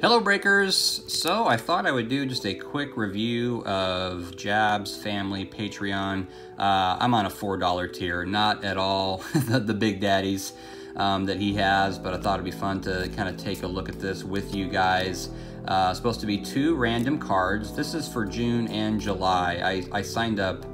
Hello Breakers! So I thought I would do just a quick review of Jab's family Patreon. Uh, I'm on a $4 tier, not at all the, big daddies um, that he has, but I thought it'd be fun to kind of take a look at this with you guys. Uh, supposed to be two random cards. This is for June and July. I, I signed up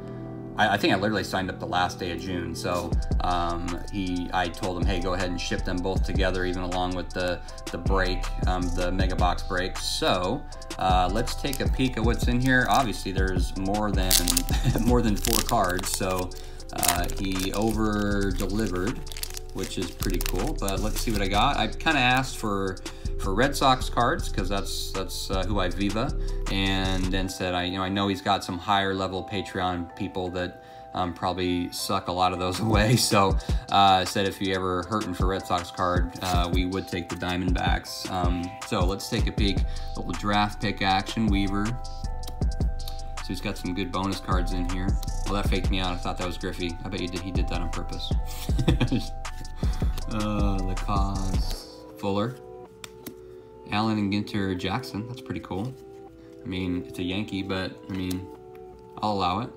I, I, think I literally signed up the last day of June. So um, he, I told him, hey, go ahead and ship them both together, even along with the the break, um, the mega box break. So uh, let's take a peek at what's in here. Obviously, there's more than more than four cards. So uh, he over delivered, which is pretty cool. But let's see what I got. I kind of asked for for Red Sox cards because that's that's uh, who I Viva, and then said I you know I know he's got some higher level Patreon people that um, probably suck a lot of those away. So uh, said if you ever hurting for Red Sox card, uh, we would take the Diamondbacks. Um, so let's take a peek. Little draft pick action, Weaver. So he's got some good bonus cards in here. Well, that faked me out. I thought that was Griffey. I bet you did. He did that on purpose. uh, the cause Fuller. Allen and Ginter Jackson. That's pretty cool. I mean, it's a Yankee, but I mean, I'll allow it.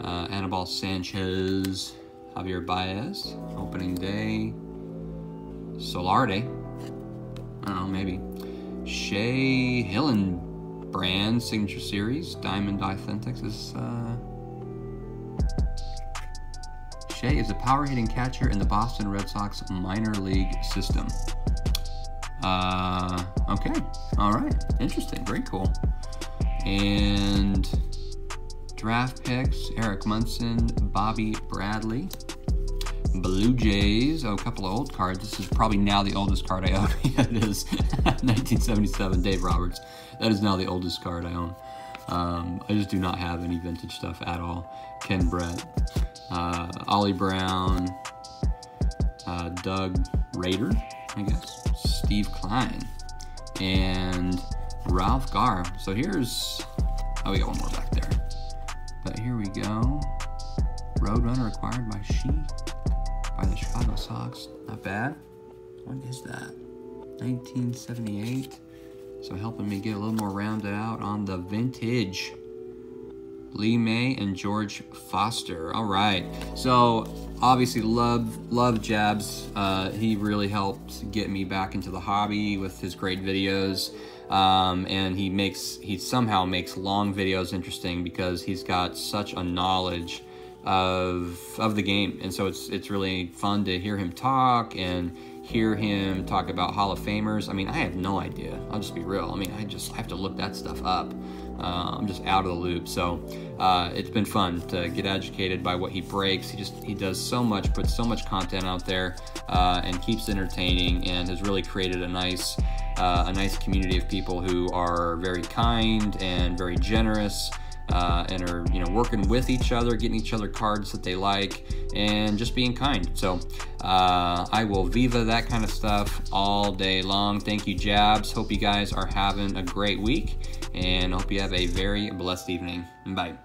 Uh, Anibal Sanchez, Javier Baez, opening day. Solarte. I don't know, maybe. Shea Hillenbrand Signature Series, Diamond Authentics is. Uh... Shea is a power hitting catcher in the Boston Red Sox minor league system. Uh, okay. All right. Interesting. Very cool. And draft picks Eric Munson, Bobby Bradley, Blue Jays. Oh, a couple of old cards. This is probably now the oldest card I own. it is 1977 Dave Roberts. That is now the oldest card I own. Um, I just do not have any vintage stuff at all. Ken Brett, uh, Ollie Brown, uh, Doug Rader, I guess. Steve Klein and Ralph Garr. So here's, oh, we got one more back there. But here we go. Roadrunner acquired by She by the Chicago Sox. Not bad. What is that? 1978. So helping me get a little more rounded out on the vintage. Lee May and George Foster. All right. So obviously love love Jabs. Uh, he really helped get me back into the hobby with his great videos. Um, and he makes he somehow makes long videos interesting because he's got such a knowledge of of the game and so it's it's really fun to hear him talk and hear him talk about Hall of Famers. I mean, I have no idea. I'll just be real. I mean, I just have to look that stuff up. Uh, I'm just out of the loop. So uh, it's been fun to get educated by what he breaks. He just he does so much, puts so much content out there, uh, and keeps entertaining, and has really created a nice uh, a nice community of people who are very kind and very generous uh, and are you know working with each other, getting each other cards that they like, and just being kind. So uh, I will Viva that kind of stuff all day long. Thank you, Jabs. Hope you guys are having a great week, and hope you have a very blessed evening. Bye.